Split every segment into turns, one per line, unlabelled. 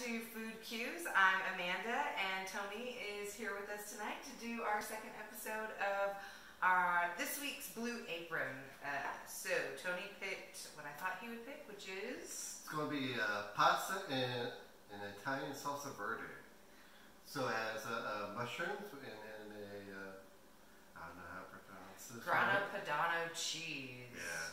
to Food Cues. I'm Amanda, and Tony is here with us tonight to do our second episode of our this week's Blue Apron. Uh, so Tony picked what I thought he would pick, which is
It's going to be uh, pasta and an Italian salsa verde. So it has uh, mushrooms and, and a, uh, I don't know how to pronounce this.
Grana
one.
Padano cheese.
Yeah.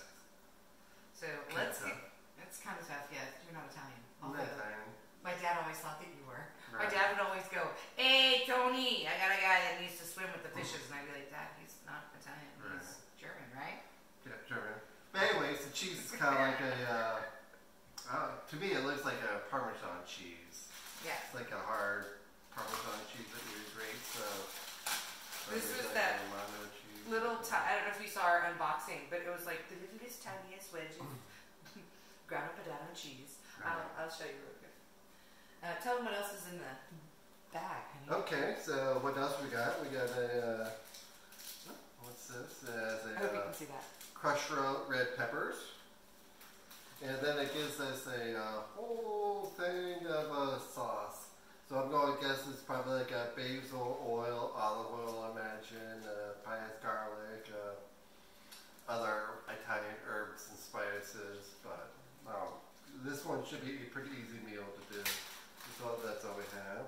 So let's get. It's kind of tough. Yeah, you're not Italian.
Not Italian.
My dad always thought that you were. My dad would always go, "Hey Tony, I got a guy that needs to swim with the fishes," and I'd be like, "Dad, he's not Italian. He's German, right?"
Yeah, German. But anyways, the cheese is kind of like a, uh, uh, to me it looks like a Parmesan cheese.
Yeah.
It's like a hard Parmesan cheese that you grate, so. so
This was
like
that
a Romano cheese.
Little, ti- I don't know if you saw our unboxing, but it was like the littlest, tiniest wedges, grana padano cheese. I'll, I'll show you real quick. Uh, tell them what else is in the bag, honey.
Okay, so what else we got? We got a, uh, what's this? It has
I hope you
a uh,
can see that.
crushed red peppers. And then it gives us a uh, whole thing of a sauce. So I'm going to guess it's probably like a basil oil, olive oil, I imagine, uh, has garlic, uh, other Italian herbs and spices. But um, this one should be a pretty easy meal to do. All, that's all we have.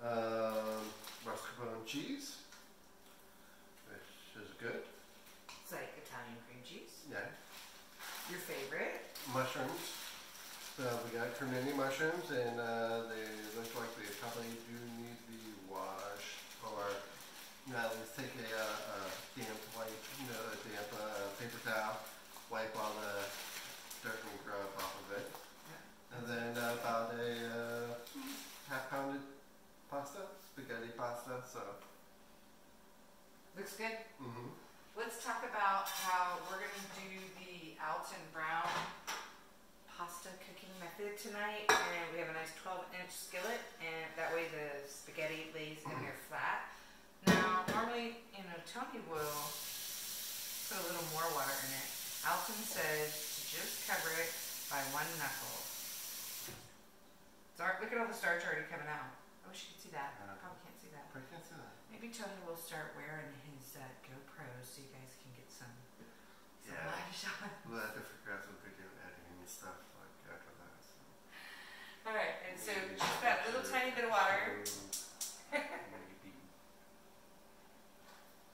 Um, mascarpone cheese, which is good.
It's like Italian cream cheese.
Yeah.
Your favorite.
mushrooms. So we got Cornetti mushrooms, and uh, they look like they probably do need to be washed, or at least take a, uh, a damp wipe, you know, a damp uh, paper towel, wipe all the dirt and grub off of it, and then uh, about a uh, half pounded pasta, spaghetti pasta. So.
Looks good.
hmm
Let's talk about how we're going to do the Alton Brown pasta cooking method tonight. And we have a nice 12 inch skillet, and that way the spaghetti lays in there flat. Now, normally, you know, Tony will put a little more water in it. Alton says to just cover it by one knuckle. Look at all the starch already coming out. I wish you could see that.
Yeah.
Probably can't see that.
I can't see that.
Maybe Tony will start wearing his uh, GoPros so you guys can get some, some
Yeah.
live shot.
We'll have to figure out some video editing and stuff like after that. So.
All right, and so
Maybe
just that little
picture.
tiny bit of water,
Maybe.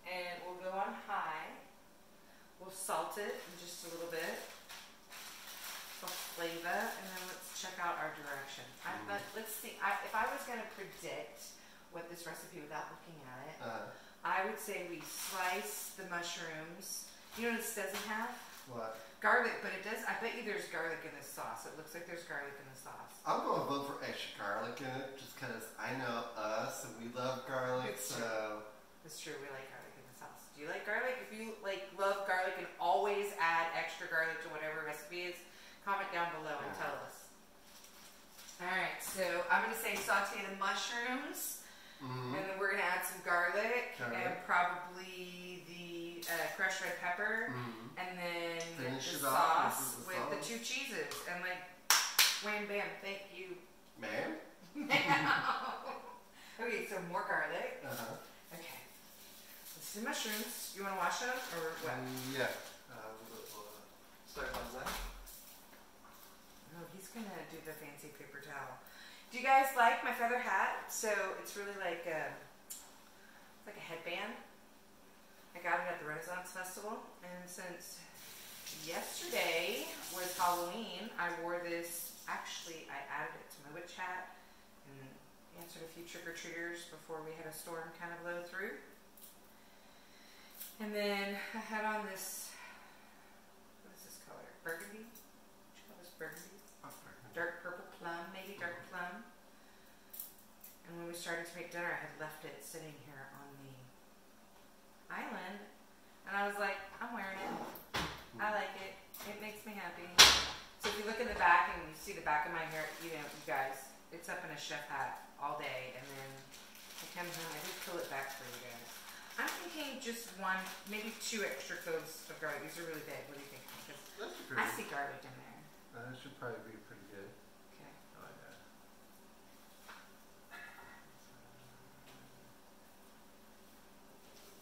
and we'll go on high. We'll salt it in just a little bit for flavor, and then let's check out our direction. I,
Mm.
let, let's see. I, if I was going to predict what this recipe without looking at it,
Uh,
I would say we slice the mushrooms. You know what this doesn't have?
what?
Garlic, but it does. I bet you there's garlic in this sauce. It looks like there's garlic in the sauce.
I'm going to vote for extra garlic in it just because I know us and we love garlic.
It's
So,
It's true. We like garlic in the sauce. Do you like garlic? If you like love garlic and always add extra garlic to whatever recipe is, comment down below and tell us. All right. So I'm gonna say saute the mushrooms,
mhm.
and then we're gonna add some garlic, and probably the uh, crushed red pepper,
Mhm.
and then
Finish
the sauce
with the
with the two cheeses, and like wham bam, thank you.
ma'am?
okay, so more garlic.
Uh-huh.
Okay. Let's do mushrooms. You want to wash them or what?
Mm, yeah. Uh, we'll, we'll, uh, start on that.
Oh, he's gonna do the fancy paper towel. Do you guys like my feather hat? So it's really like a, like a headband. I got it at the Renaissance Festival, and since yesterday was Halloween, I wore this. Actually, I added it to my witch hat and answered a few trick or treaters before we had a storm kind of blow through. And then I had on this. What is this color? Burgundy. What you call this burgundy?
Oh, sorry.
dark purple plum, maybe dark plum. We started to make dinner, I had left it sitting here on the island, and I was like, I'm wearing it. I like it. It makes me happy. So if you look in the back and you see the back of my hair, you know, you guys, it's up in a chef hat all day, and then I come home, I just pull it back for you guys. I'm thinking just one, maybe two extra cloves of garlic. These are really big. What do you think? I see garlic in there.
Uh, that should probably be pretty good.
Okay.
I like that.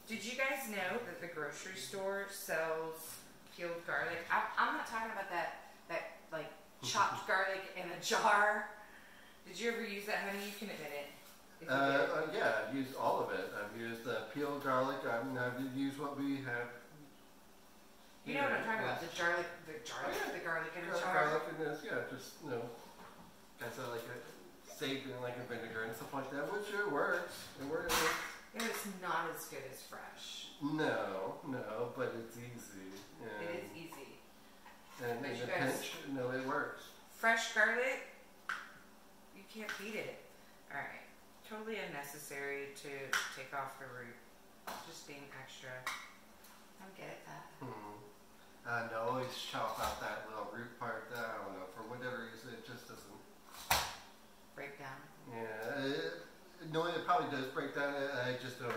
Did you guys know that the grocery store sells peeled garlic? I, I'm not talking about that that like chopped garlic in a jar. Did you ever use that, honey? You can admit it.
Uh, uh, yeah, I've used all of it. I've used uh, peeled garlic. I mean, I've used what we have.
you know what I'm talking about? The garlic, the garlic,
Oh, yeah.
the garlic in a jar.
Garlic and this, yeah, just you know, I said like a saved in like a vinegar and stuff like that, which it works. It works.
It is not as good as fresh.
No, no, but it's easy. And,
It is easy.
And
But
in
you
a pinch, no, it works.
Fresh garlic, you can't beat it. All right, totally unnecessary to take off the root. Just being extra. I don't get that.
Hmm. And I always chop out that little root part. That I don't know for whatever reason, it just doesn't.
Break down.
Yeah, it, no, it probably does break down. I I just don't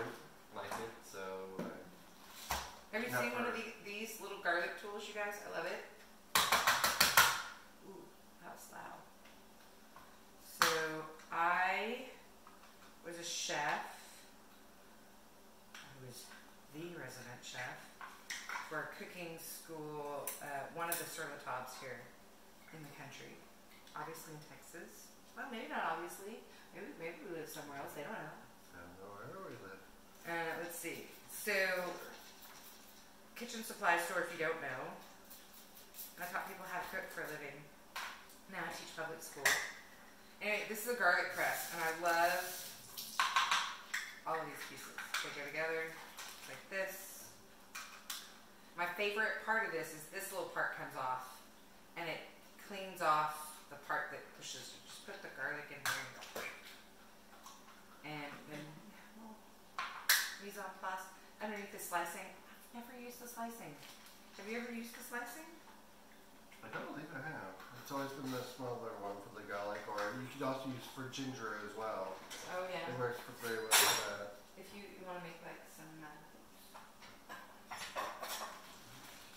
like it. So uh,
Have you seen one of the, these little garlic tools, you guys? I love it. Ooh, that was loud. So I was a chef. I was the resident chef for a cooking school, uh, one of the sur la here in the country. Obviously in Texas. Well, maybe not obviously. Maybe maybe we live somewhere else. They don't know.
I don't know where we live.
Uh, let's see. So, kitchen supply store, if you don't know. I taught people how to cook for a living. Now I teach public school. Anyway, this is a garlic press, and I love all of these pieces. They go together like this. My favorite part of this is this little part comes off, and it cleans off the part that pushes. You just put the garlic in here and go. And then well, en place underneath the slicing. I've never used the slicing. Have you ever used the slicing?
I don't believe I have. It's always been the smaller one for the garlic, or you could also use for ginger as well.
Oh yeah.
It works for very well with that.
If you, you want to make like some, uh,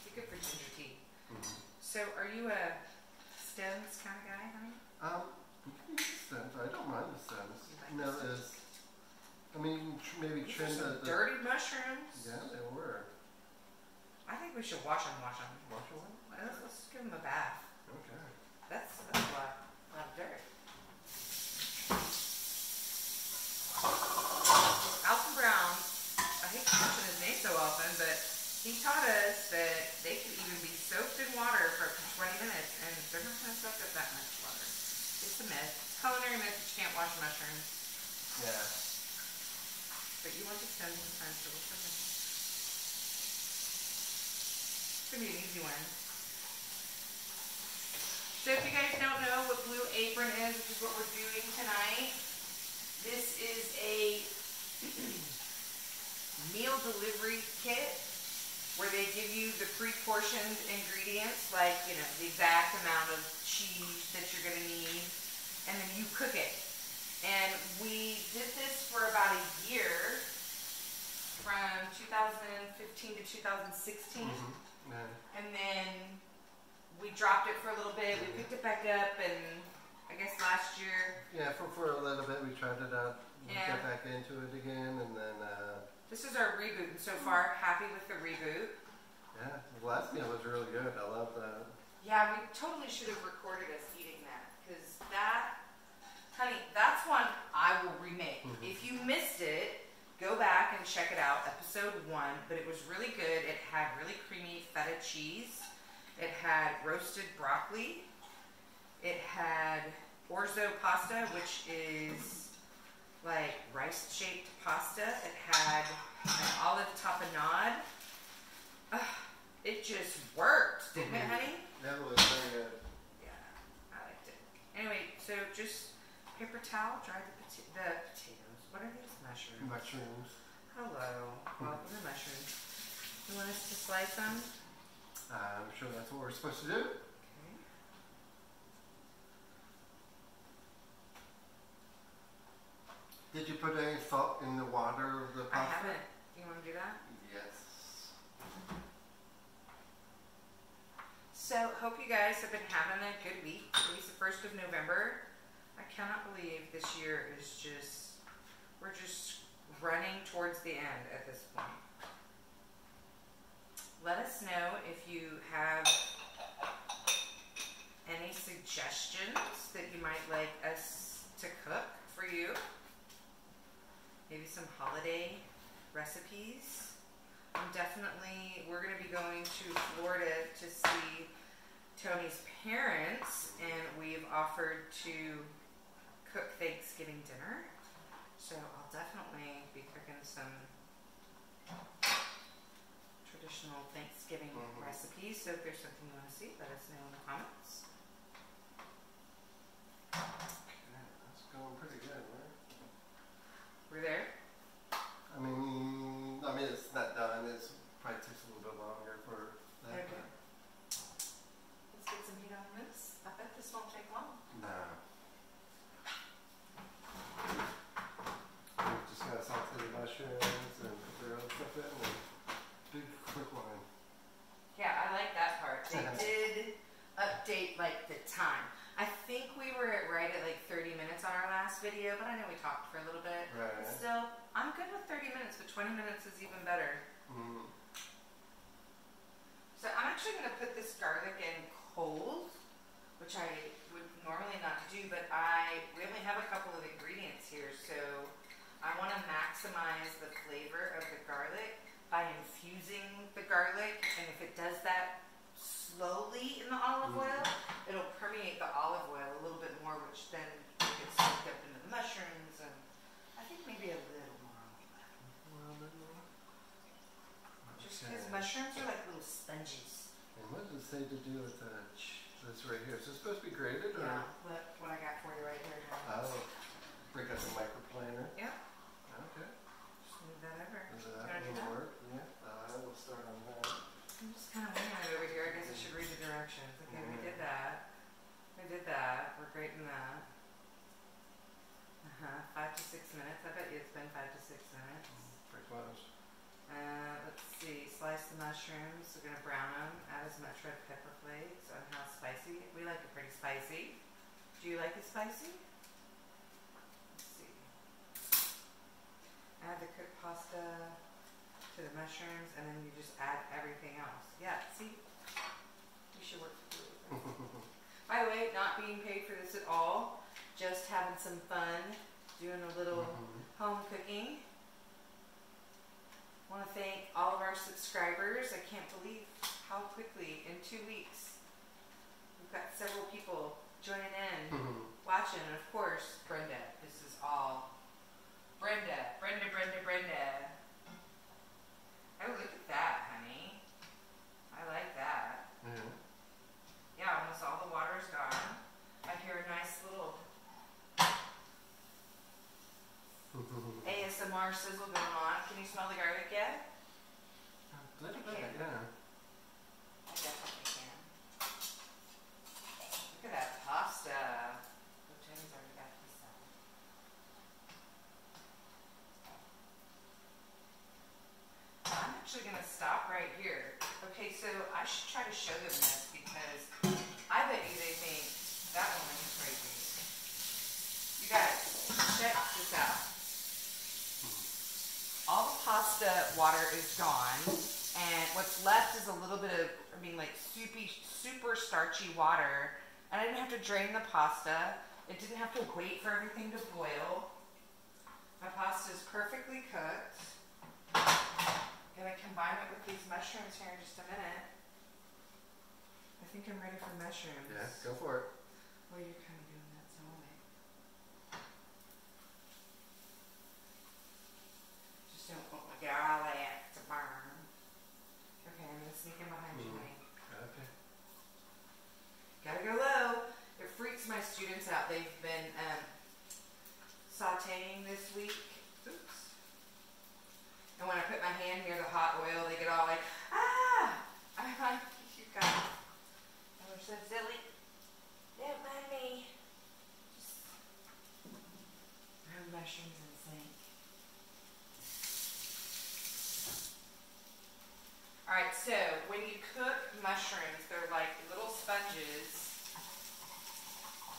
it's good for ginger tea.
Mhm.
So are you a stems kind of guy, honey?
Um, stems. I don't mind the stems.
You like
No,
the stems?
I mean, tr- maybe
These
trim the, the.
dirty mushrooms.
Yeah, they were.
I think we should wash them. Wash them.
Wash away.
Let's, let's give them a bath.
Okay.
That's that's a lot, a lot of dirt. Alton Brown, I hate to mention his name so often, but he taught us that they can even be soaked in water for up to 20 minutes, and they're not going to soak up that much water. It's a myth. Culinary myth that you can't wash mushrooms,
Yeah.
But you want stems sometimes, so we'll put them. It's going to be an easy one. So if you guys don't know what Blue Apron is, this is what we're doing tonight. This is a meal delivery kit where they give you the pre-portioned ingredients, like, you know, the exact amount of cheese that you're gonna need, and then you cook it. And we did this for about a year, from 2015 to 2016.
Mhm. Yeah.
And then we dropped it for a little bit. We picked it back up, and I guess last year,
Yeah, for, for a little bit we tried it out, we
Yeah.
get back into it again, and then uh,
this is our reboot. And so far, happy with the reboot.
yeah, the last meal was really good. I love that.
Yeah, we totally should have recorded us eating that because that, honey, that's one I will remake.
Mhm.
If you missed it, go back and check it out, episode one. But it was really good. It had really creamy feta cheese. It had roasted broccoli. It had orzo pasta, which is like rice-shaped pasta. It had an olive tapenade. Ugh, it just worked, didn't it,
Mhm.
honey?
That was very good.
Yeah, I liked it. Anyway, so just paper towel, dry the, pota- the potatoes. What are these mushrooms?
Mushrooms.
Hello. Welcome to mushrooms. You want us to slice them?
I'm sure that's what we're supposed to do.
Okay.
Did you put any salt in the water of the pasta?
I haven't. You want to do that?
Yes.
So, hope you guys have been having a good week. Today's the 1st of November. I cannot believe this year is just, we're just running towards the end at this point. Let us know if you have any suggestions that you might like us to cook for you. Maybe some holiday recipes. I'm definitely, we're going to be going to Florida to see Tony's parents, and we've offered to cook Thanksgiving dinner. So I'll definitely be cooking some traditional Thanksgiving
Mhm.
recipes. So if there's something you want to see, let us know in the comments.
Okay, that's going pretty good, right?
We're there.
I mean, I mean, it's not done. It's probably takes a little bit longer for that.
Okay. Let's get some heat on this. I bet this won't take long.
but No. We just gotta saute the mushrooms and put the other stuff big quick line.
Yeah, I like that part. They did update like the time. I think we were at right at like 30 minutes on our last video, but I know we talked for a little bit.
Right.
Still, I'm good with 30 minutes, but 20 minutes is even better.
Mm.
So I'm actually going to put this garlic in cold, which I would normally not do, but I we only have a couple of ingredients here, so I want to maximize the flavor of the garlic by infusing the garlic, and if it does that slowly in the olive
Mhm.
oil, it'll permeate the olive oil a little bit more, which then gets soaked up into the mushrooms, and I think maybe a little more olive oil. Just because
Okay.
mushrooms are like little sponges.
And what does it say to do with the ch- this right here? Is this supposed to be grated or?
Yeah, look what I got for you right here.
Oh, break up the microplaner.
Yeah.
Okay.
Just move that over.
Does
Wanna
that
do
will
that?
work? Yeah. Uh, we'll start on that.
I'm just kind of winging it over here. I guess I should read the directions. Okay, we did that. We did that. We're great in that. Uh huh. Five to six minutes. I bet you it's been five to six minutes.
Pretty close.
Uh, let's see. Slice the mushrooms. We're gonna brown them. Add as much red pepper flakes on how spicy. We like it pretty spicy. Do you like it spicy? Let's see. Add the cooked pasta to the mushrooms, and then you just add everything else. Yeah. See, You should work. By the way, not being paid for this at all. Just having some fun, doing a little
Mhm.
home cooking. Want to thank all of our subscribers. I can't believe how quickly in two weeks we've got several people joining in,
Mhm.
watching, and of course Brenda. This is all Brenda, Brenda, Brenda, Brenda. Oh, look at that, honey. I like that.
Yeah.
Yeah, almost all the water's gone. I hear a nice little ASMR sizzle going on. Can you smell the garlic yet?
A little bit, yeah.
I definitely can. Look at that pasta. Oh, Jenny's already got this up. I'm actually gonna stop right here. Okay, so I should try to show them this because I bet you they think that woman is crazy. You guys, check this out. All the water is gone, and what's left is a little bit of, I mean, like soupy, super starchy water. And I didn't have to drain the pasta. It didn't have to wait for everything to boil. My pasta is perfectly cooked. Gonna combine it with these mushrooms here in just a minute. I think I'm ready for mushrooms.
Yeah, go for it.
Well, you're kind of doing that, so I'll wait. Just my garlic to burn. Okay, I'm gonna sneak in behind you,
Mhm. Okay.
Gotta go low. It freaks my students out. They've been um, sauteing this week. Oops. And when I put my hand near the hot oil, they get all like, ah! I'm like, you guys, you're so silly. Don't mind me. Just mushrooms sink. Alright, so when you cook mushrooms, they're like little sponges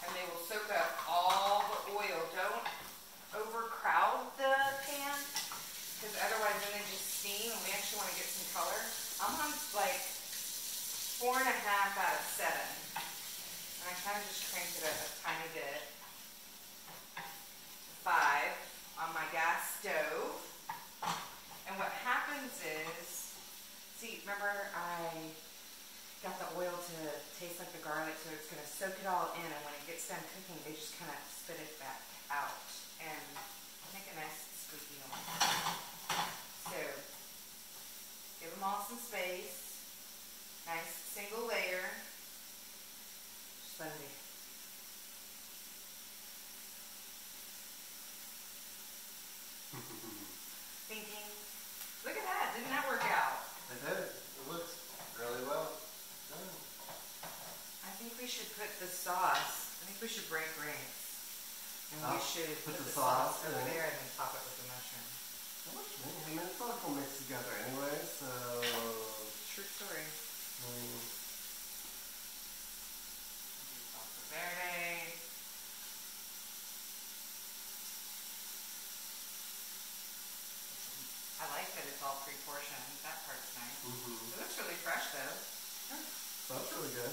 and they will soak up all the oil. Don't overcrowd the pan and a half out of seven. And I kind of just cranked it up a tiny bit. Five on my gas stove. And what happens is, see, remember I got the oil to taste like the garlic, so it's gonna soak it all in, and when it gets done cooking, they just kind of spit it back out and make a nice squeaky noise. So, give them all some space. Nice single layer. Just let 'em be. Thinking, look at that, didn't that work out?
I did. It looks really well done.
I think we should put the sauce, I think we should break ranks. And we
Oh,
should
put the
the sauce
sauce
over there and then top it with the mushroom.
I mean, it's all gonna mix together anyway, so.
True story.
mm,
Salsa verde. I like that it's all pre-portioned. That part's nice.
mhm.
It looks really fresh though.
That's really good.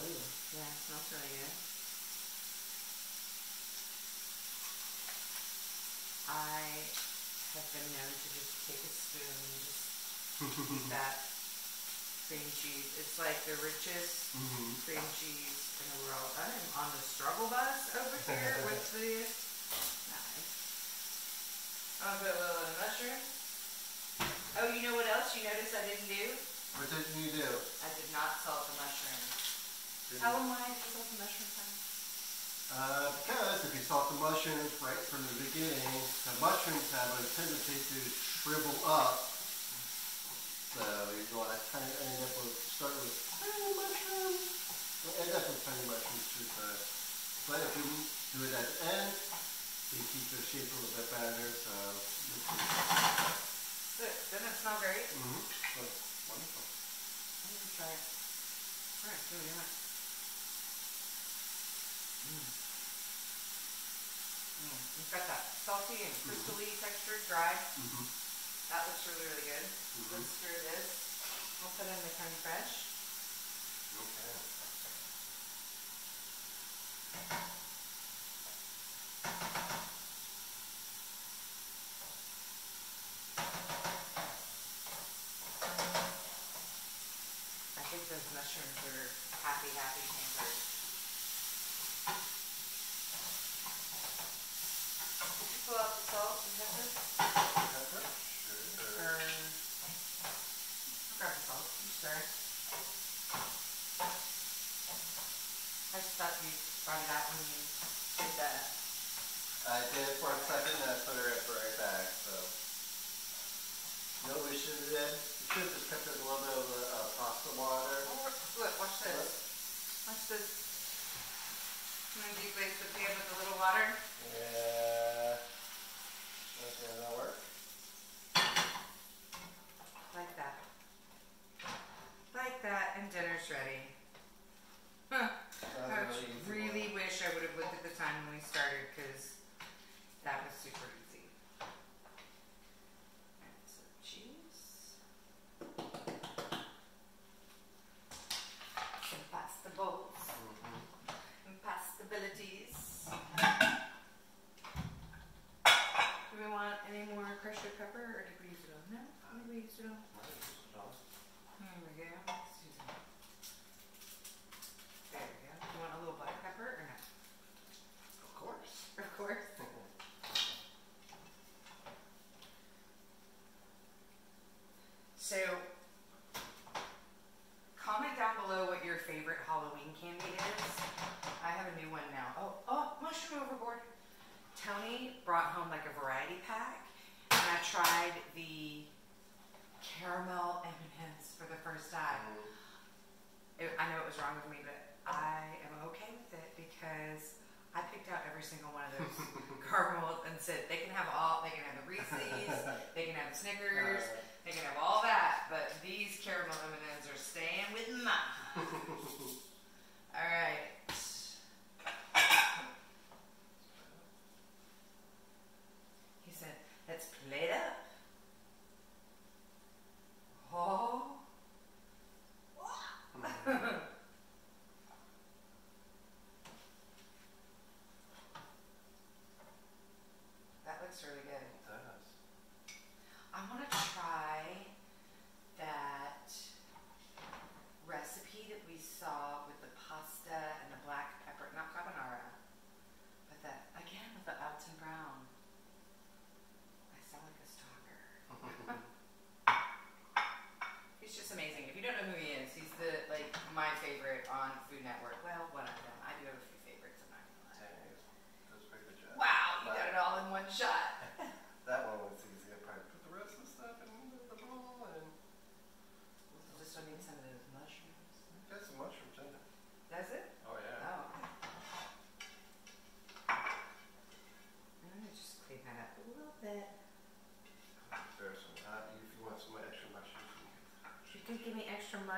Yeah, it smells really good. I have been known to just take a spoon and just eat that cream cheese. It's like the richest
Mhm.
cream cheese in the world. I am on the struggle bus over here with the nice. I'll put a little of the mushroom. Oh, you know what else you noticed I didn't do?
What didn't you do?
I did not salt the mushroom.
Did
How
you-
am I to salt the mushroom from?
Uh, because if you salt the mushrooms right from the beginning, the mushrooms have a tendency to shrivel up. So you want to kind of end up with start with tiny mushrooms. Well, end up with tiny mushrooms too, but but if you do it at the end, you keep the shape a little bit better. So.
Doesn't it smell great?
mm-hmm. wonderful.
I'm gonna try it. Alright, here we are. Mm. Mm. It's got that salty and crystally texture, dry.
Mm-hmm.
That looks really, really good.
Mhm.
Let's stir this. We'll put in the creme fraiche.
Okay.
I think those mushrooms are happy, happy campers. Did you pull out the salt and pepper?
Pepper.
Or
Sure.
grab the salt, you stir. I just thought you brought it out when you did the
I did for a second, and I put her right back. So, you know what we should have did? We should have just kept it a little bit of uh, pasta water.
Oh, look, watch this. Watch this. Many deep waves put together with a little water?
Yeah. Okay, that work?
Like that. Like that, and dinner's ready. Huh.
That
I
was a easy
really
one.
wish I would have looked at the time when we started because that was super easy. Alright, so cheese. Some pasta bowls.
Mhm.
Impostabilities. Do we want any more crushed red pepper or did we use it all? No, I think we used it all. There we go. Let's use it. There we go. Do you want a little black pepper or no?
Of course.
Of course. So, comment down below what your favorite Halloween candy is. I have a new one now. Oh, oh, mushroom overboard. Tony brought home like a variety pack, and I tried the caramel M&Ms for the first time. Mm-hmm. It, I know it was wrong with me, but I am okay with it because I picked out every single one of those caramel and said they can have all. They can have the Reese's, they can have the Snickers, they can have all that, but these caramel M&Ms are staying with mine. All right.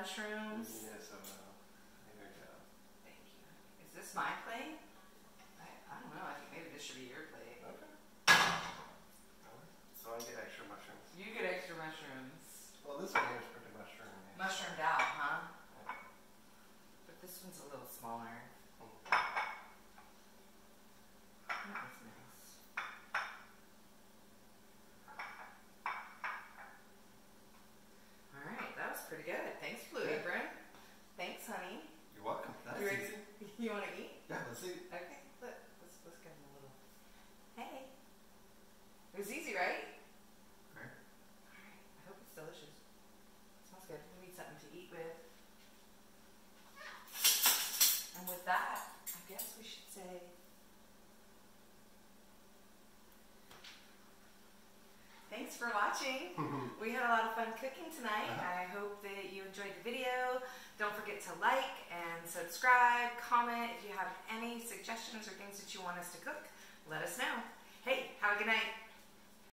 mushrooms. for watching. Mm-hmm. we had a lot of fun cooking tonight.
Uh -huh.
I hope that you enjoyed the video. Don't forget to like and subscribe, comment. If you have any suggestions or things that you want us to cook, let us know. Hey, have a good night.